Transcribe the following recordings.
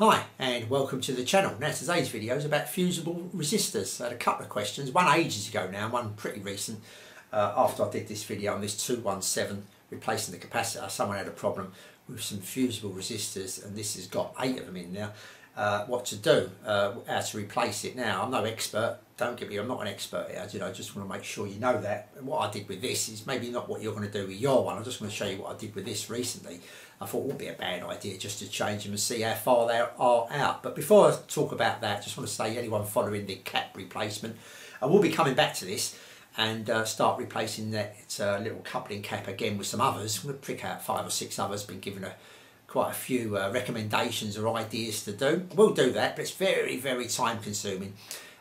Hi and welcome to the channel. Now today's video is about fusible resistors. I had a couple of questions, one ages ago now, one pretty recent uh, after I did this video on this 217 replacing the capacitor. Someone had a problem with some fusible resistors and this has got eight of them in now. Uh, what to do, uh, how to replace it. Now I'm no expert, don't get me, I'm not an expert here, you know, I just want to make sure you know that. And what I did with this is maybe not what you're going to do with your one, I just want to show you what I did with this recently. I thought it would be a bad idea just to change them and see how far they are out. But before I talk about that, I just want to say anyone following the cap replacement, I will be coming back to this and uh, start replacing that uh, little coupling cap again with some others. I'm going to pick out five or six others, been given a quite a few uh, recommendations or ideas to do. We'll do that, but it's very, very time consuming.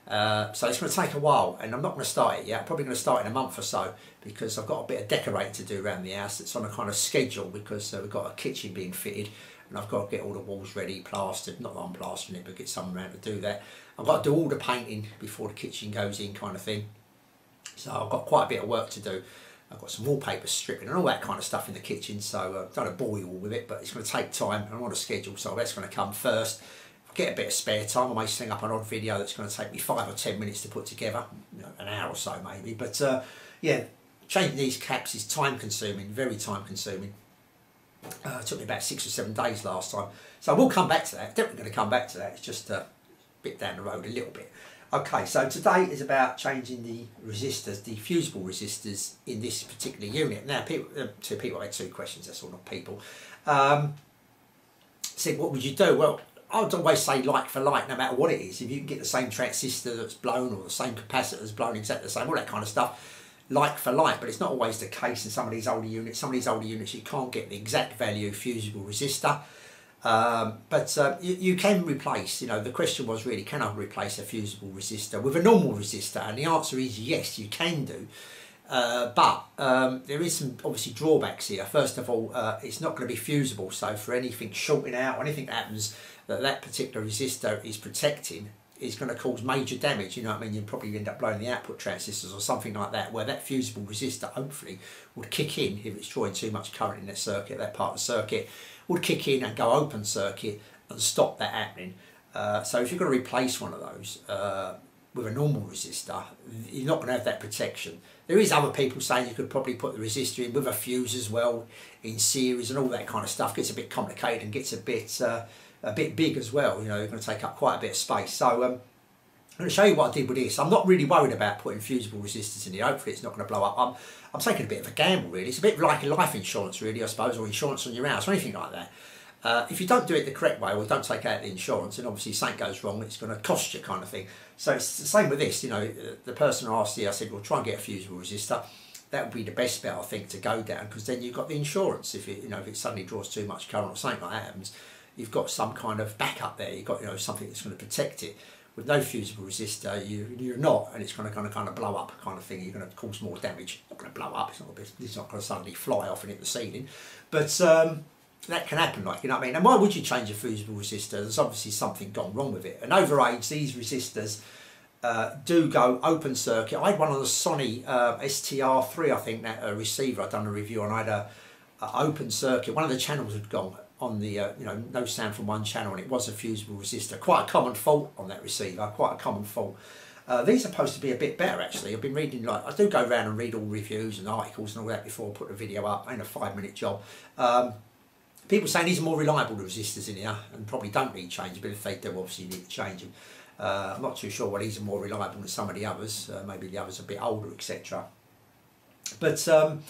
Uh, so it's going to take a while and I'm not going to start it yet. I'm probably going to start in a month or so because I've got a bit of decorating to do around the house. It's on a kind of schedule because uh, we've got a kitchen being fitted and I've got to get all the walls ready, plastered. Not that I'm plastering it, but get someone around to do that. I've got to do all the painting before the kitchen goes in kind of thing. So I've got quite a bit of work to do. I've got some wallpaper stripping and all that kind of stuff in the kitchen, so uh, I've done a bore you all with it, but it's going to take time. And I'm on a schedule, so that's going to come first. If I get a bit of spare time, I may sing up an odd video that's going to take me five or ten minutes to put together, you know, an hour or so maybe. But uh, yeah, changing these caps is time consuming, very time consuming. Uh, it took me about six or seven days last time. So I will come back to that, definitely going to come back to that. It's just a bit down the road a little bit. Okay, so today is about changing the resistors, the fusible resistors in this particular unit. Now, people, uh, two people, had two questions, that's all, not people. Um, said, what would you do? Well, I would always say like for like, no matter what it is. If you can get the same transistor that's blown or the same capacitor that's blown exactly the same, all that kind of stuff, like for like. But it's not always the case in some of these older units. Some of these older units, you can't get the exact value fusible resistor. Um, but uh, you, you, can replace, you know, the question was really, can I replace a fusible resistor with a normal resistor? And the answer is yes, you can do. Uh, but um, there is some obviously drawbacks here. First of all, uh, it's not going to be fusible. So for anything shorting out or anything that happens that that particular resistor is protecting is going to cause major damage. You know what I mean? You'll probably end up blowing the output transistors or something like that, where that fusible resistor hopefully would kick in if it's drawing too much current in that circuit, that part of the circuit would kick in and go open circuit and stop that happening. Uh, so if you're going to replace one of those uh, with a normal resistor, you're not going to have that protection. There is other people saying you could probably put the resistor in with a fuse as well in series and all that kind of stuff. Gets a bit complicated and gets a bit uh, a bit big as well. You know, you're going to take up quite a bit of space. So um, I'm going to show you what I did with this. I'm not really worried about putting fusible resistors in here. Hopefully it's not going to blow up. I'm, I'm taking a bit of a gamble really. It's a bit like a life insurance really I suppose or insurance on your house or anything like that. Uh, if you don't do it the correct way or don't take out the insurance and obviously something goes wrong it's going to cost you kind of thing. So it's the same with this, you know, the person asked you, I said, well try and get a fusible resistor. That would be the best bet I think to go down because then you've got the insurance if it, you know, if it suddenly draws too much current or something like that happens, you've got some kind of backup there, you've got, you know, something that's going to protect it with no fusible resistor, you, you're not, and it's going to kind of kind of blow up kind of thing. You're going to cause more damage. It's not going to blow up. It's not, it's not going to suddenly fly off and hit the ceiling, but um, that can happen. Like you know what I mean. And why would you change a fusible resistor? There's obviously something gone wrong with it. And over age, these resistors. Uh, do go open circuit. I had one on the Sony uh, STR3, I think, that uh, receiver I'd done a review on. I had a, a open circuit. One of the channels had gone on the, uh, you know, no sound from one channel and it was a fusible resistor. Quite a common fault on that receiver, quite a common fault. Uh, these are supposed to be a bit better actually. I've been reading, like, I do go around and read all reviews and articles and all that before I put the video up. Ain't a five minute job. Um, people saying these are more reliable resistors in here and probably don't need change, but if they do, obviously need to change them. Uh, I'm not too sure why these are more reliable than some of the others. Uh, maybe the others are a bit older, etc. But um,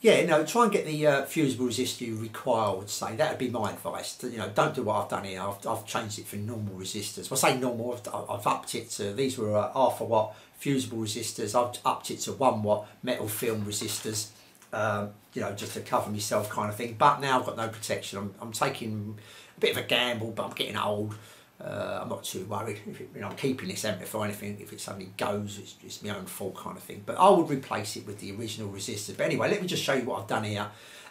yeah, no, try and get the uh, fusible resistor you require, I would say. That would be my advice. To, you know, don't do what I've done here. I've, I've changed it for normal resistors. I say normal, I've, I've upped it to, these were uh, half a watt fusible resistors. I've upped it to one watt metal film resistors, um, you know, just to cover myself kind of thing. But now I've got no protection. I'm, I'm taking a bit of a gamble, but I'm getting old. Uh, I'm not too worried. If it, you know, I'm keeping this amplifier. Anything if it suddenly goes, it's, it's my own fault kind of thing. But I would replace it with the original resistor. But anyway, let me just show you what I've done here.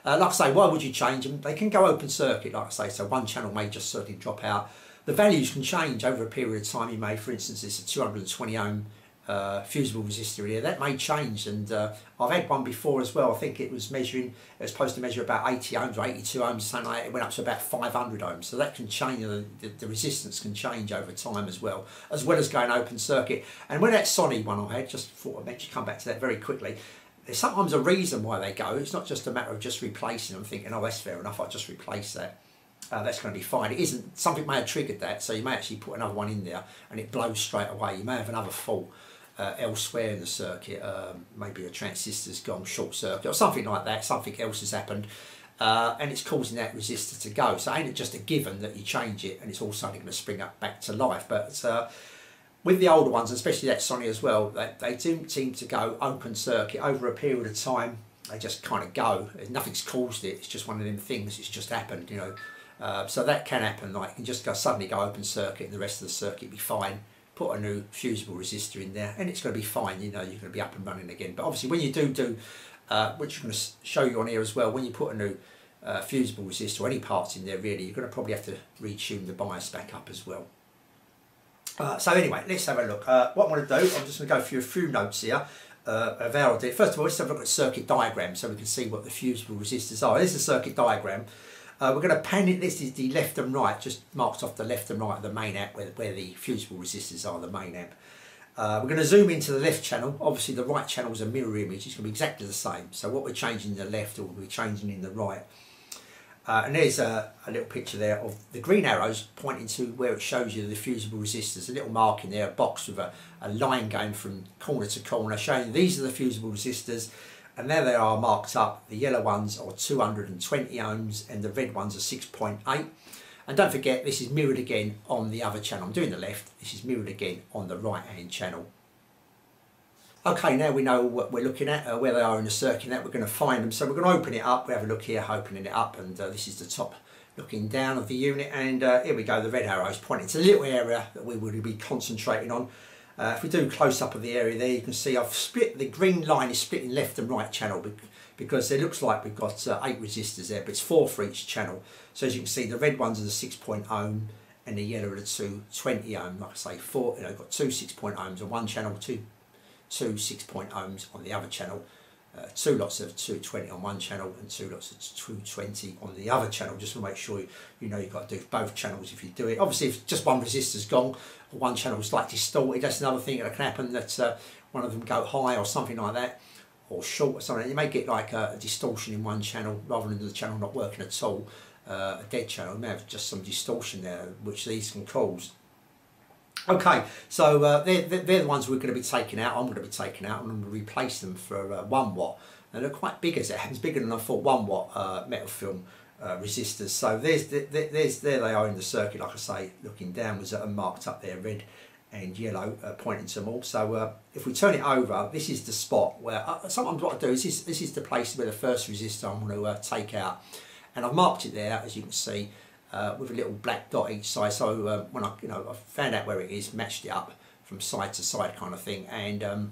Uh, like I say, why would you change them? They can go open circuit, like I say. So one channel may just certainly drop out. The values can change over a period of time. You may, for instance, it's a 220 ohm uh, fusible resistor here. That may change, and uh, I've had one before as well. I think it was measuring, it was supposed to measure about 80 ohms or 82 ohms, something like. It went up to about 500 ohms. So that can change, the, the, the, resistance can change over time as well, as well as going open circuit. And when that Sony one I had, just thought I mentioned, come back to that very quickly, there's sometimes a reason why they go. It's not just a matter of just replacing them, thinking, oh, that's fair enough, I'll just replace that. Uh, that's going to be fine. It isn't, something may have triggered that, so you may actually put another one in there and it blows straight away. You may have another fault uh, elsewhere in the circuit, um, maybe a transistor's gone short circuit or something like that, something else has happened. Uh, and it's causing that resistor to go. So ain't it just a given that you change it and it's all suddenly going to spring up back to life. But uh, with the older ones, especially that Sony as well, they, they do seem to go open circuit over a period of time. They just kind of go. Nothing's caused it. It's just one of them things. It's just happened, you know. Uh, so that can happen. Like you can just go suddenly go open circuit, and the rest of the circuit be fine put a new fusible resistor in there and it's going to be fine you know you're going to be up and running again. But obviously when you do do uh, which I'm going to show you on here as well when you put a new uh, fusible resistor or any parts in there really you're going to probably have to retune the bias back up as well. Uh, so anyway let's have a look. Uh, what I'm going to do I'm just going to go through a few notes here uh, of how I did first of all let's have a look at the circuit diagram so we can see what the fusible resistors are. This is a circuit diagram uh, we're going to pan it, this is the left and right, just marked off the left and right of the main amp where, where the fusible resistors are, the main amp. Uh, we're going to zoom into the left channel. Obviously the right channel is a mirror image, it's going to be exactly the same. So what we're changing in the left or we're changing in the right. Uh, and there's a, a, little picture there of the green arrows pointing to where it shows you the fusible resistors. A little mark in there, a box with a, a line going from corner to corner showing these are the fusible resistors and there they are marked up. The yellow ones are 220 ohms and the red ones are 6.8. And don't forget, this is mirrored again on the other channel. I'm doing the left, this is mirrored again on the right hand channel. Okay, now we know what we're looking at, uh, where they are in the circuit, that we're going to find them. So we're going to open it up, we have a look here, opening it up, and uh, this is the top looking down of the unit, and uh, here we go, the red arrows pointing to the little area that we would be concentrating on. Uh, if we do close up of the area there, you can see I've split, the green line is splitting left and right channel because it looks like we've got uh, eight resistors there, but it's four for each channel. So as you can see, the red ones are the 6.0 ohm and the yellow are the two 20 ohm. Like I say, four, you know, got two 6.0 ohms on one channel, two, two 6.0 ohms on the other channel uh, two lots of 220 on one channel and two lots of 220 on the other channel just to make sure you, you know you've got to do both channels if you do it. Obviously if just one resistor's gone or one channel is slightly distorted that's another thing that can happen that uh, one of them go high or something like that or short or something. You may get like a, a distortion in one channel rather than the channel not working at all. Uh, a dead channel, you may have just some distortion there which these can cause. Okay, so uh, they're, they're the ones we're going to be taking out. I'm going to be taking out. To replace them for uh, 1 watt. And they're quite big as it happens, bigger than I thought 1 watt uh, metal film uh, resistors. So there's, there's, there they are in the circuit, like I say, looking downwards are marked up there, red and yellow, uh, pointing to them all. So uh, if we turn it over, this is the spot where, sometimes what I do is this, this is the place where the first resistor I'm going to take out. And I've marked it there, as you can see uh, with a little black dot each side. So uh, when I, you know, I found out where it is, matched it up from side to side kind of thing. And um,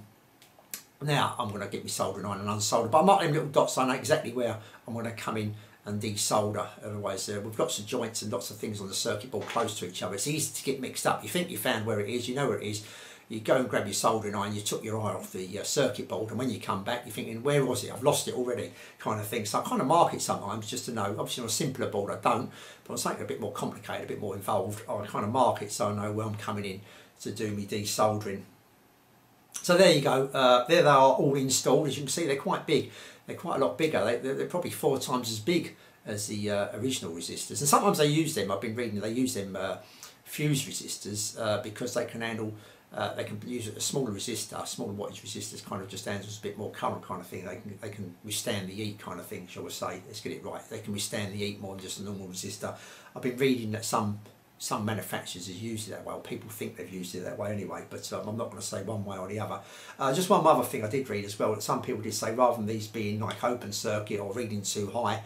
now I'm going to get my soldering iron and unsolder. But I mark them little dots, so I know exactly where I'm going to come in and desolder. Otherwise, uh, we've lots of joints and lots of things on the circuit board close to each other. It's easy to get mixed up. You think you found where it is, you know where it is, you go and grab your soldering iron, you took your eye off the uh, circuit board, and when you come back, you're thinking, where was it? I've lost it already, kind of thing. So I kind of mark it sometimes just to know. Obviously, on a simpler board, I don't, but on something a bit more complicated, a bit more involved, I kind of mark it so I know where I'm coming in to do my desoldering. So there you go. Uh, there they are all installed. As you can see, they're quite big. They're quite a lot bigger. They, are probably four times as big as the uh, original resistors. And sometimes they use them. I've been reading they use them uh, fuse resistors uh, because they can handle uh, they can use a smaller resistor, a smaller wattage resistors kind of just handles a bit more current kind of thing. They can they can withstand the heat kind of thing, shall we say. Let's get it right. They can withstand the heat more than just a normal resistor. I've been reading that some some manufacturers have used it that way. People think they've used it that way anyway, but um, I'm not going to say one way or the other. Uh, just one other thing I did read as well, that some people did say rather than these being like open circuit or reading too high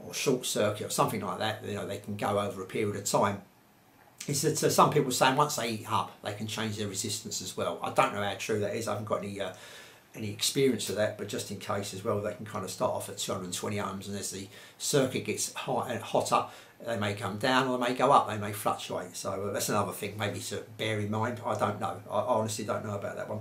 or short circuit or something like that, you know, they can go over a period of time is that uh, some people saying once they heat up, they can change their resistance as well. I don't know how true that is. I haven't got any uh, any experience of that, but just in case as well, they can kind of start off at 220 ohms, and as the circuit gets hot and uh, hotter, They may come down or they may go up, they may fluctuate. So uh, that's another thing maybe to bear in mind. I don't know. I honestly don't know about that one.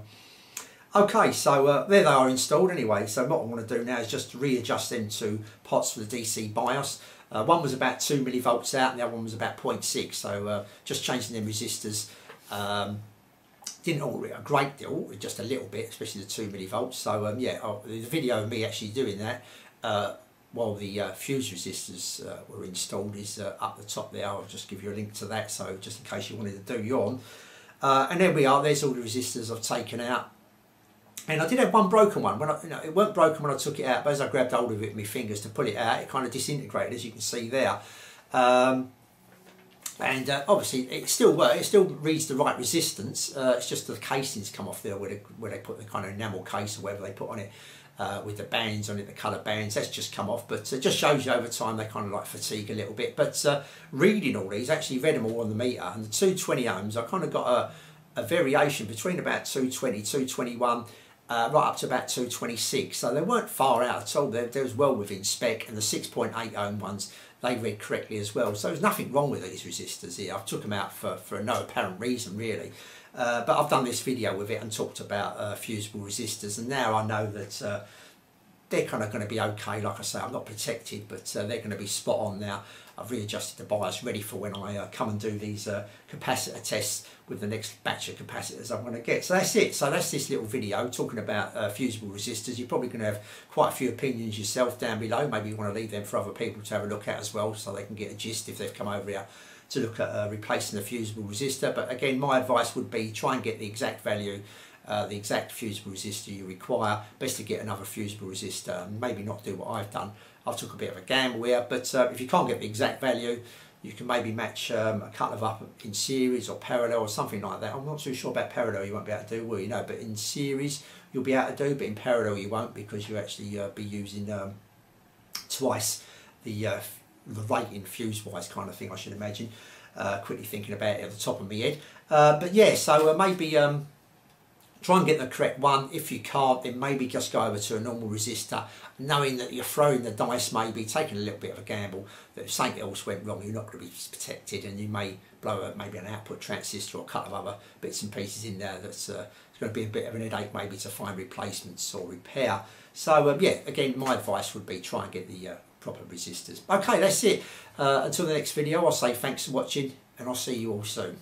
Okay, so uh, there they are installed anyway. So what I want to do now is just readjust them to pots for the DC bias. Uh, one was about 2 millivolts out and the other one was about 0.6. So uh, just changing them resistors. Um, didn't alter it a great deal, just a little bit, especially the 2 millivolts. So um, yeah, oh, the video of me actually doing that uh, while the uh, fuse resistors uh, were installed is uh, up the top there. I'll just give you a link to that, so just in case you wanted to do your Uh, and there we are, there's all the resistors I've taken out. And I did have one broken one. When I, you know, it weren't broken when I took it out, but as I grabbed hold of it with my fingers to pull it out, it kind of disintegrated, as you can see there. Um, and uh, obviously it still works, it still reads the right resistance, uh, it's just the casings come off there where they, where they put the kind of enamel case or whatever they put on it uh, with the bands on it, the colour bands, that's just come off, but it just shows you over time they kind of like fatigue a little bit. But uh, reading all these, actually read them all on the meter, and the 220 ohms, I kind of got a, a variation between about 220, 221, uh, right up to about 226. So they weren't far out at all. They, they was well within spec, and the 6.8 ohm ones they read correctly as well. So there's nothing wrong with these resistors here. I took them out for, for no apparent reason really. Uh, but I've done this video with it and talked about uh, fusible resistors and now I know that uh, they're kind of going to be okay. Like I say, I'm not protected, but uh, they're going to be spot on now. I've readjusted the bias, ready for when I uh, come and do these uh, capacitor tests with the next batch of capacitors I'm going to get. So that's it. So that's this little video talking about uh, fusible resistors. You're probably going to have quite a few opinions yourself down below. Maybe you want to leave them for other people to have a look at as well so they can get a gist if they've come over here to look at uh, replacing the fusible resistor. But again, my advice would be try and get the exact value uh, the exact fusible resistor you require. Best to get another fusible resistor and maybe not do what I've done. I've took a bit of a gamble here, but uh, if you can't get the exact value, you can maybe match um, a couple of up in series or parallel or something like that. I'm not too sure about parallel you won't be able to do, will you? No, but in series you'll be able to do, but in parallel you won't because you actually uh, be using um, twice the uh, the rating fuse wise kind of thing I should imagine. Uh, quickly thinking about it at the top of my head. Uh, but yeah, so uh, maybe um, try and get the correct one. If you can't, then maybe just go over to a normal resistor, knowing that you're throwing the dice, maybe taking a little bit of a gamble, that if something else went wrong, you're not going to be protected and you may blow a, maybe an output transistor or a couple of other bits and pieces in there that's uh, going to be a bit of an headache maybe to find replacements or repair. So um, yeah, again, my advice would be try and get the uh, proper resistors. Okay, that's it. Uh, until the next video, I'll say thanks for watching and I'll see you all soon.